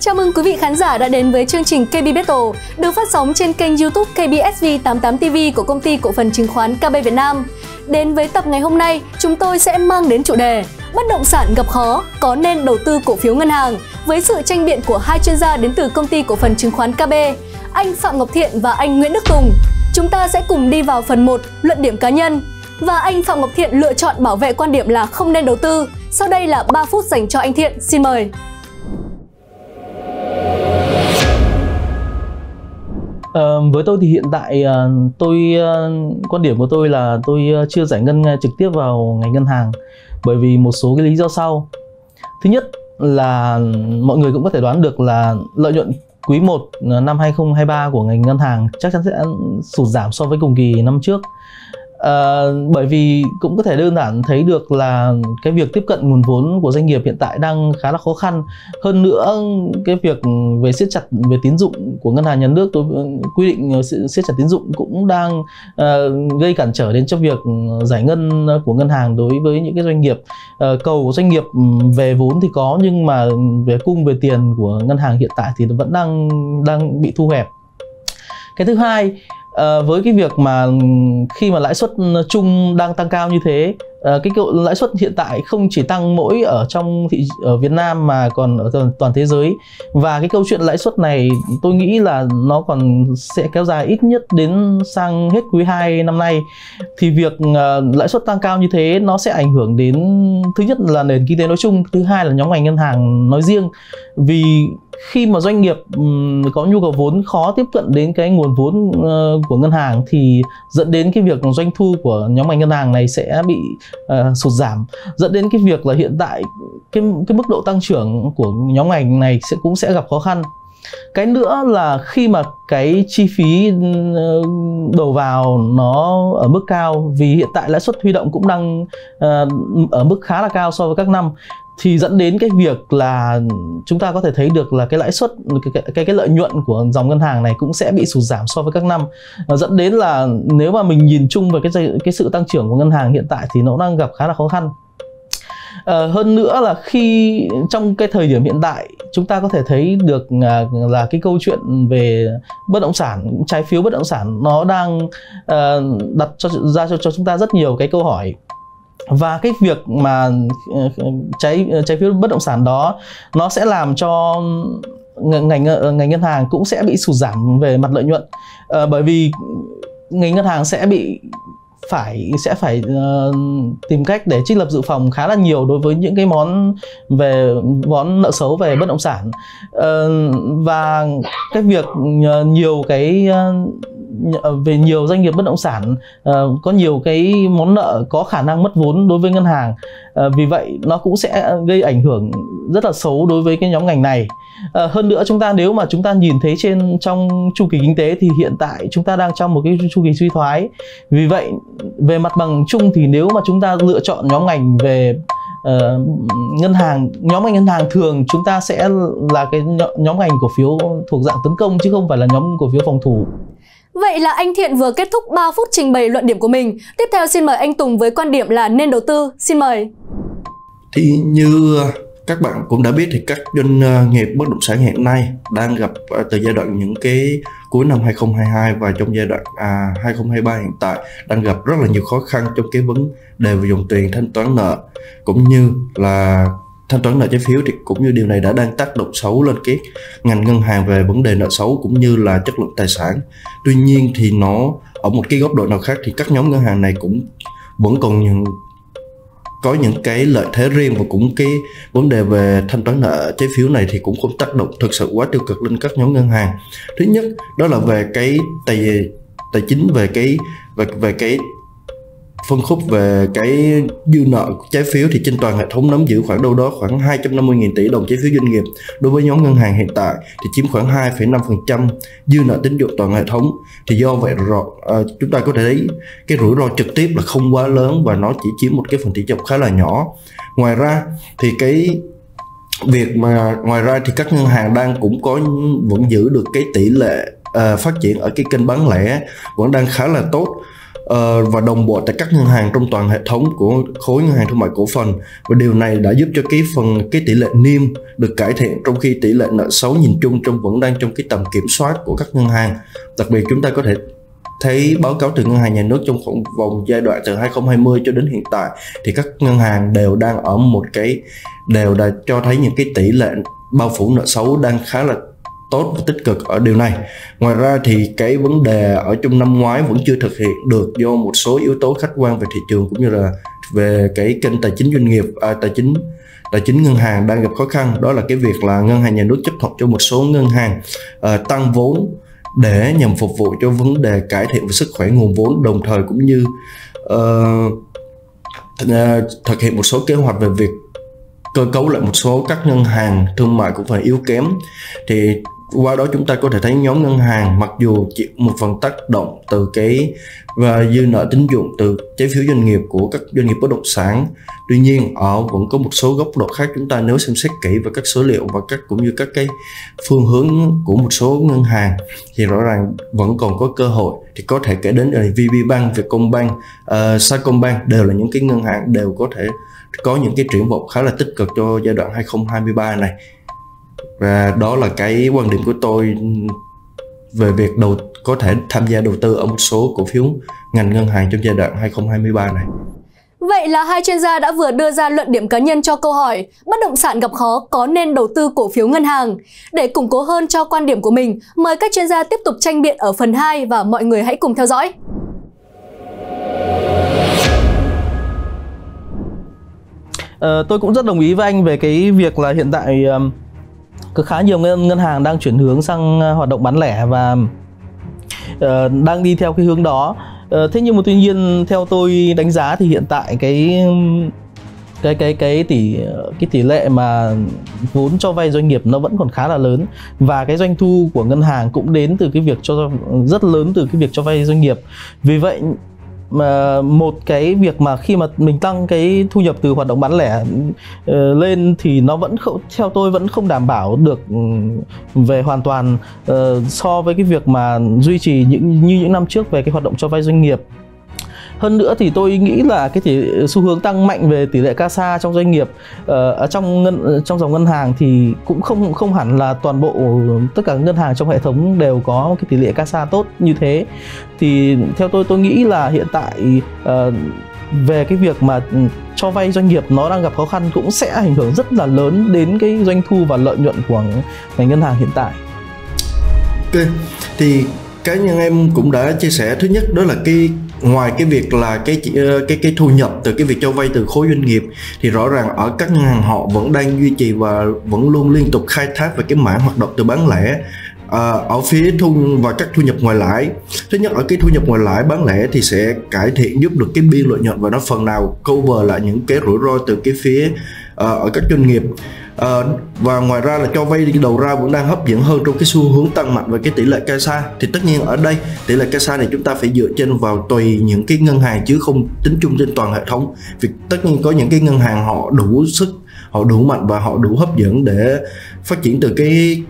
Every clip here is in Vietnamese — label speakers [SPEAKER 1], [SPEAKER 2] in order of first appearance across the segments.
[SPEAKER 1] Chào mừng quý vị khán giả đã đến với chương trình KB Battle được phát sóng trên kênh YouTube KBSV 88 TV của công ty cổ phần chứng khoán KB Việt Nam. Đến với tập ngày hôm nay, chúng tôi sẽ mang đến chủ đề Bất động sản gặp khó, có nên đầu tư cổ phiếu ngân hàng với sự tranh biện của hai chuyên gia đến từ công ty cổ phần chứng khoán KB, anh Phạm Ngọc Thiện và anh Nguyễn Đức Tùng. Chúng ta sẽ cùng đi vào phần 1, luận điểm cá nhân. Và anh Phạm Ngọc Thiện lựa chọn bảo vệ quan điểm là không nên đầu tư. Sau đây là 3 phút dành cho anh Thiện, xin mời.
[SPEAKER 2] Uh, với tôi thì hiện tại uh, tôi uh, quan điểm của tôi là tôi uh, chưa giải ngân trực tiếp vào ngành ngân hàng bởi vì một số cái lý do sau. Thứ nhất là mọi người cũng có thể đoán được là lợi nhuận quý 1 năm 2023 của ngành ngân hàng chắc chắn sẽ sụt giảm so với cùng kỳ năm trước. À, bởi vì cũng có thể đơn giản thấy được là cái việc tiếp cận nguồn vốn của doanh nghiệp hiện tại đang khá là khó khăn. Hơn nữa cái việc về siết chặt về tín dụng của ngân hàng nhà nước tôi quy định ờ, siết chặt tín dụng cũng đang uh, gây cản trở đến cho việc giải ngân của ngân hàng đối với những cái doanh nghiệp. Uh, cầu của doanh nghiệp về vốn thì có nhưng mà về cung về tiền của ngân hàng hiện tại thì vẫn đang đang bị thu hẹp. Cái thứ hai à, với cái việc mà khi mà lãi suất chung đang tăng cao như thế à, cái kiểu lãi suất hiện tại không chỉ tăng mỗi ở trong thị ở Việt Nam mà còn ở toàn, toàn thế giới. Và cái câu chuyện lãi suất này tôi nghĩ là nó còn sẽ kéo dài ít nhất đến sang hết quý 2 năm nay thì việc uh, lãi suất tăng cao như thế nó sẽ ảnh hưởng đến thứ nhất là nền kinh tế nói chung thứ hai là nhóm ngành ngân hàng nói riêng. Vì khi mà doanh nghiệp um, có nhu cầu vốn khó tiếp cận đến cái nguồn vốn uh, của ngân hàng thì dẫn đến cái việc doanh thu của nhóm ngành ngân hàng này sẽ bị uh, sụt giảm. Dẫn đến cái việc là hiện tại cái cái mức độ tăng trưởng của nhóm ngành này sẽ cũng sẽ gặp khó khăn cái nữa là khi mà cái chi phí ừ, đầu vào nó ở mức cao, vì hiện tại lãi suất huy động cũng đang ờ, ở mức khá là cao so với các năm, thì dẫn đến cái việc là chúng ta có thể thấy được là cái lãi suất, cái cái cái lợi nhuận của dòng ngân hàng này cũng sẽ bị sụt giảm so với các năm. Dẫn đến là nếu mà mình nhìn chung về cái cái sự tăng trưởng của ngân hàng hiện tại thì nó đang gặp khá là khó khăn uh, hơn nữa là khi trong cái thời điểm hiện tại chúng ta có thể thấy được là, là cái câu chuyện về bất động sản trái phiếu bất động sản nó đang uh, đặt cho ra cho, cho chúng ta rất nhiều cái câu hỏi. Và cái việc mà ờ, trái trái phiếu bất động sản đó nó sẽ làm cho ngành ngành ngân hàng cũng sẽ bị sụt giảm về mặt lợi nhuận. À, bởi vì ngành ngân hàng sẽ bị phải sẽ phải uh, tìm cách để trích lập dự phòng khá là nhiều đối với những cái món về món nợ xấu về bất động sản. Uh, và cái việc uh, nhiều cái uh, về nhiều doanh nghiệp bất động sản uh, có nhiều cái món nợ có khả năng mất vốn đối với ngân hàng uh, vì vậy nó cũng sẽ gây ảnh hưởng rất là xấu đối với cái nhóm ngành này uh, hơn nữa chúng ta nếu mà chúng ta nhìn thấy trên trong chu kỳ kinh tế thì hiện tại chúng ta đang trong một cái chu kỳ suy thoái vì vậy về mặt bằng chung thì nếu mà chúng ta lựa chọn nhóm ngành về uh, ngân hàng nhóm ngành ngân hàng thường chúng ta sẽ là cái nhóm ngành cổ phiếu thuộc dạng tấn công chứ không phải là nhóm cổ phiếu phòng thủ
[SPEAKER 1] Vậy là anh Thiện vừa kết thúc 3 phút trình bày luận điểm của mình. Tiếp theo xin mời anh Tùng với quan điểm là nên đầu tư. Xin mời.
[SPEAKER 3] Thì như các bạn cũng đã biết thì các doanh ờ, nghiệp bất động sản hiện nay đang gặp ờ, từ giai đoạn những cái cuối năm 2022 và trong giai đoạn à, 2023 hiện tại đang gặp rất là nhiều khó khăn trong cái vấn đề về dòng tiền thanh toán nợ cũng như là thanh toán nợ trái phiếu thì cũng như điều này đã đang tác động xấu lên cái ngành ngân hàng về vấn đề nợ xấu cũng như là chất lượng tài sản. Tuy nhiên thì nó ở một cái góc độ nào khác thì các nhóm ngân hàng này cũng vẫn còn những có những cái lợi thế riêng và cũng cái vấn đề về thanh toán nợ trái phiếu này thì cũng không tác động thực sự quá tiêu cực lên các nhóm ngân hàng. Thứ nhất, đó là về cái tài tài chính, về cái, về về cái phân khúc về cái dư nợ trái phiếu thì trên toàn hệ thống nắm giữ khoảng đâu đó khoảng 250.000 tỷ đồng trái phiếu doanh nghiệp. Đối với nhóm ngân hàng hiện tại thì chiếm khoảng 2,5% dư nợ tín dụng toàn hệ thống. Thì do vậy rồi à, chúng ta có thể thấy cái rủi ro trực tiếp là không quá lớn và nó chỉ chiếm một cái phần tỷ trọng khá là nhỏ. Ngoài ra thì cái việc mà ngoài ra thì các ngân hàng đang cũng có vẫn giữ được cái tỷ lệ uh, phát triển ở cái kênh bán lẻ vẫn đang khá là tốt. Ờ, và đồng bộ tại các ngân hàng trong toàn hệ thống của khối ngân hàng thương mại cổ phần. Và điều này đã giúp cho cái phần, cái tỷ lệ niêm được cải thiện trong khi tỷ lệ nợ xấu nhìn chung trong, vẫn đang trong cái tầm kiểm soát của các ngân hàng. Đặc biệt chúng ta có thể thấy báo cáo từ ngân hàng nhà nước trong khoảng vòng giai đoạn từ 2020 cho đến hiện tại, thì các ngân hàng đều đang ở một cái, đều đã cho thấy những cái tỷ lệ bao phủ nợ xấu đang khá là tốt và tích cực ở điều này. Ngoài ra thì cái vấn đề ở trong năm ngoái vẫn chưa thực hiện được do một số yếu tố khách quan về thị trường cũng như là về cái kênh tài chính doanh nghiệp, à, tài chính tài chính ngân hàng đang gặp khó khăn đó là cái việc là ngân hàng nhà nước chấp thuận cho một số ngân hàng à, tăng vốn để nhằm phục vụ cho vấn đề cải thiện về sức khỏe nguồn vốn đồng thời cũng như uh, thực hiện một số kế hoạch về việc cơ cấu lại một số các ngân hàng thương mại cũng phải yếu kém thì qua đó chúng ta có thể thấy nhóm ngân hàng mặc dù chịu một phần tác động từ cái và dư nợ tín dụng từ trái phiếu doanh nghiệp của các doanh nghiệp bất động sản. Tuy nhiên ở vẫn có một số góc độ khác chúng ta nếu xem xét kỹ về các số liệu và các cũng như các cái phương hướng của một số ngân hàng thì rõ ràng vẫn còn có cơ hội thì có thể kể đến là VPBank, Vietcombank, uh, Sacombank đều là những cái ngân hàng đều có thể có những cái triển vọng khá là tích cực cho giai đoạn 2023 này và đó là cái quan điểm của tôi về việc đầu có thể tham gia đầu tư ở một số cổ phiếu ngành ngân hàng trong giai đoạn 2023 này.
[SPEAKER 1] Vậy là hai chuyên gia đã vừa đưa ra luận điểm cá nhân cho câu hỏi bất động sản gặp khó có nên đầu tư cổ phiếu ngân hàng. Để củng cố hơn cho quan điểm của mình, mời các chuyên gia tiếp tục tranh biện ở phần 2 và mọi người hãy cùng theo dõi.
[SPEAKER 2] Ờ, tôi cũng rất đồng ý với anh về cái việc là hiện tại um, có khá nhiều ngân, ngân hàng đang chuyển hướng sang à, hoạt động bán lẻ và uh, đang đi theo cái hướng đó. Uh, thế nhưng mà tuy nhiên theo tôi đánh giá thì hiện tại cái cái cái cái tỷ cái tỷ lệ mà vốn cho vay doanh nghiệp nó vẫn còn khá là lớn và cái doanh thu của ngân hàng cũng đến từ cái việc cho rất lớn từ cái việc cho vay doanh nghiệp vì vậy mà một cái việc mà khi mà mình tăng cái thu nhập từ hoạt động bán lẻ uh, lên thì nó vẫn không theo tôi vẫn không đảm bảo được ừ, về hoàn toàn uh, so với cái việc mà duy trì những như những năm trước về cái hoạt động cho vay doanh nghiệp hơn nữa thì tôi nghĩ là cái tỷ xu hướng tăng mạnh về tỷ lệ CASA trong doanh nghiệp uh, ở trong ngân trong dòng ngân hàng thì cũng không không hẳn là toàn bộ tất cả ngân hàng trong hệ thống đều có cái tỷ lệ CASA tốt như thế thì theo tôi tôi nghĩ là hiện tại uh, về cái việc mà cho vay doanh nghiệp nó đang gặp khó khăn cũng sẽ ảnh hưởng rất là lớn đến cái doanh thu và lợi nhuận của ngành ngân hàng hiện tại.
[SPEAKER 3] Ok, thì cá nhân em cũng đã chia sẻ thứ nhất đó là cái ngoài cái việc là cái ờ, cái cái thu nhập từ cái việc cho vay từ khối doanh nghiệp thì rõ ràng ở các ngân hàng họ vẫn đang duy trì và vẫn luôn liên tục khai thác về cái mảng hoạt động từ bán lẻ à, ở phía thu và các thu nhập ngoài lãi. Thứ nhất ở cái thu nhập ngoài lãi bán lẻ thì sẽ cải thiện giúp được cái biên lợi nhuận và nó phần nào cover lại những cái rủi ro từ cái phía uh, ở các doanh nghiệp à, và ngoài ra là cho vay đầu ra vẫn đang hấp dẫn hơn trong cái xu hướng tăng mạnh về cái tỷ lệ CASA thì tất nhiên ở đây tỷ lệ CASA này chúng ta phải dựa trên vào tùy những cái ngân hàng chứ không tính chung trên toàn hệ thống. Vì tất nhiên có những cái ngân hàng họ đủ sức họ đủ mạnh và họ đủ hấp dẫn để phát triển từ cái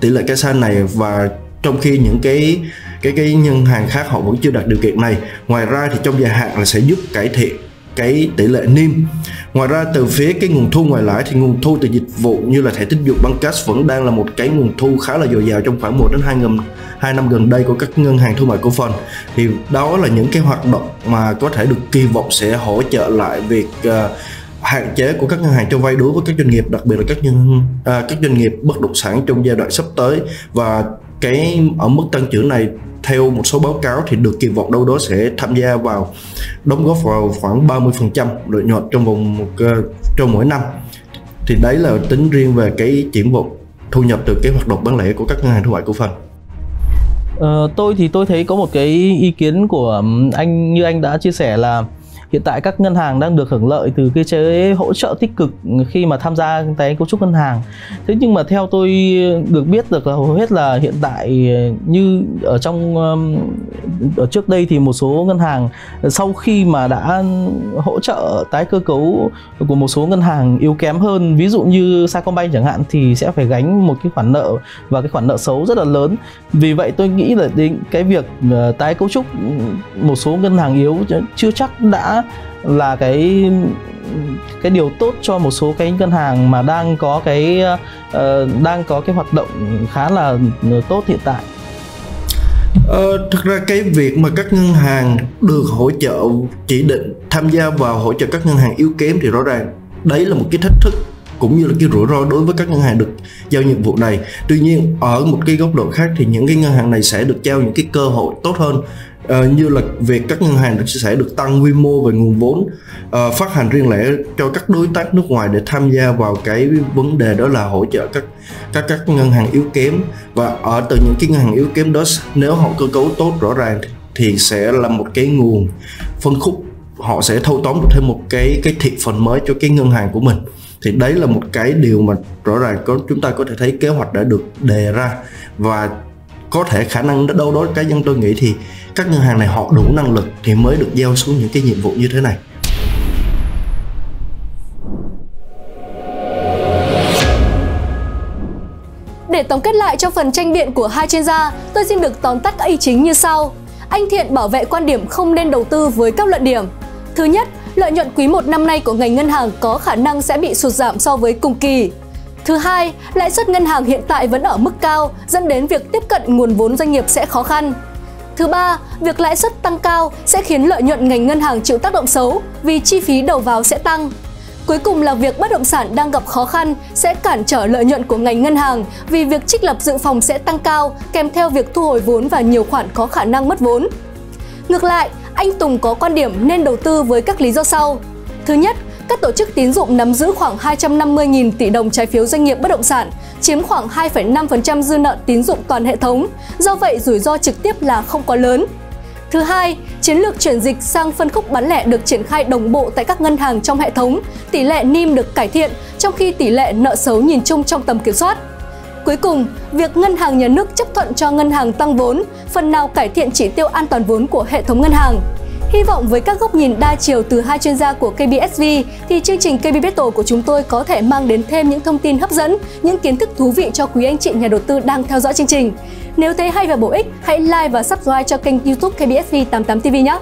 [SPEAKER 3] tỷ lệ CASA này. Và trong khi những cái cái cái ngân hàng khác họ vẫn chưa đạt điều kiện này ngoài ra thì trong dài hạn là sẽ giúp cải thiện cái tỷ lệ niêm. Ngoài ra từ phía cái nguồn thu ngoài lãi thì nguồn thu từ dịch vụ như là thẻ tín dụng băng cash vẫn đang là một cái nguồn thu khá là dồi dào trong khoảng 1 đến 2 năm hai năm gần đây của các ngân hàng thương mại cổ phần. Thì đó là những cái hoạt động mà có thể được kỳ vọng sẽ hỗ trợ lại việc uh, hạn chế của các ngân hàng cho vay đối với các doanh nghiệp đặc biệt là các nhân à, các doanh nghiệp bất động sản trong giai đoạn sắp tới. Và cái ở mức tăng trưởng này theo một số báo cáo thì được kỳ vọng đâu đó sẽ tham gia vào đóng góp vào khoảng 30% lợi nhuận trong vòng một ờ, trong mỗi năm. Thì đấy là tính riêng về cái triển vọng thu nhập từ cái hoạt động bán lẻ của các ngân hàng thương mại cổ phần.
[SPEAKER 2] Ờ, tôi thì tôi thấy có một cái ý kiến của anh như anh đã chia sẻ là hiện tại các ngân hàng đang được hưởng lợi từ cái chế hỗ trợ tích cực khi mà tham gia tái cấu trúc ngân hàng. Thế nhưng mà theo tôi được biết được là hầu hết là hiện tại như ở trong ở trước đây thì một số ngân hàng sau khi mà đã hỗ trợ tái cơ cấu của một số ngân hàng yếu kém hơn, ví dụ như Sacombank chẳng hạn, thì sẽ phải gánh một cái khoản nợ và cái khoản nợ xấu rất là lớn. Vì vậy tôi nghĩ là đến cái việc ờ, tái cấu trúc một số ngân hàng yếu chưa chắc đã là cái cái điều tốt cho một số cái ngân hàng mà đang có cái uh, đang có cái hoạt động khá là ờ, tốt hiện tại?
[SPEAKER 3] Ờ, thực ra cái việc mà các ngân hàng được hỗ trợ chỉ định tham gia vào hỗ trợ các ngân hàng yếu kém thì rõ ràng đấy là một cái thách thức cũng như là cái rủi ro đối với các ngân hàng được giao nhiệm vụ này. Tuy nhiên ở một cái góc độ khác thì những cái ngân hàng này sẽ được trao những cái cơ hội tốt hơn uh, như là việc các ngân hàng sẽ được tăng quy mô về nguồn vốn uh, phát hành riêng lẻ cho các đối tác nước ngoài để tham gia vào cái vấn đề đó là hỗ trợ các các các ngân hàng yếu kém. Và ở từ những cái ngân hàng yếu kém đó nếu họ cơ cấu tốt rõ ràng thì sẽ là một cái nguồn phân khúc họ sẽ thâu tóm được thêm một cái cái thị phần mới cho cái ngân hàng của mình. Thì đấy là một cái điều mà rõ ràng có chúng ta có thể thấy kế hoạch đã được đề ra. Và có thể khả năng đâu đó cá nhân tôi nghĩ thì các ngân hàng này họ đủ năng lực thì mới được giao xuống những cái nhiệm vụ như thế này
[SPEAKER 1] Để tổng kết lại cho phần tranh biện của hai chuyên gia, tôi xin được tóm tắt các ý chính như sau. Anh Thiện bảo vệ quan điểm không nên đầu tư với các luận điểm. Thứ nhất, lợi nhuận quý 1 năm nay của ngành ngân hàng có khả năng sẽ bị sụt giảm so với cùng kỳ. Thứ hai, lãi suất ngân hàng hiện tại vẫn ở mức cao, dẫn đến việc tiếp cận nguồn vốn doanh nghiệp sẽ khó khăn. Thứ ba, việc lãi suất tăng cao sẽ khiến lợi nhuận ngành ngân hàng chịu tác động xấu vì chi phí đầu vào sẽ tăng. Cuối cùng là việc bất động sản đang gặp khó khăn sẽ cản trở lợi nhuận của ngành ngân hàng vì việc trích lập dự phòng sẽ tăng cao kèm theo việc thu hồi vốn và nhiều khoản có khả năng mất vốn. Ngược lại, anh Tùng có quan điểm nên đầu tư với các lý do sau. Thứ nhất, các tổ chức tín dụng nắm giữ khoảng 250.000 tỷ đồng trái phiếu doanh nghiệp bất động sản, chiếm khoảng 2,5% dư nợ tín dụng toàn hệ thống, do vậy rủi ro trực tiếp là không quá lớn. Thứ hai, chiến lược chuyển dịch sang phân khúc bán lẻ được triển khai đồng bộ tại các ngân hàng trong hệ thống, tỷ lệ NIM được cải thiện, trong khi tỷ lệ nợ xấu nhìn chung trong tầm kiểm soát. Cuối cùng, việc ngân hàng nhà nước chấp thuận cho ngân hàng tăng vốn, phần nào cải thiện chỉ tiêu an toàn vốn của hệ thống ngân hàng. Hy vọng với các góc nhìn đa chiều từ hai chuyên gia của KBSV thì chương trình KB Battle của chúng tôi có thể mang đến thêm những thông tin hấp dẫn, những kiến thức thú vị cho quý anh chị nhà đầu tư đang theo dõi chương trình. Nếu thấy hay và bổ ích, hãy like và subscribe cho kênh YouTube KBSV 88 TV nhé!